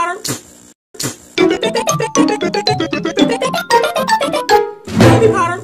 Potter. Baby Potter.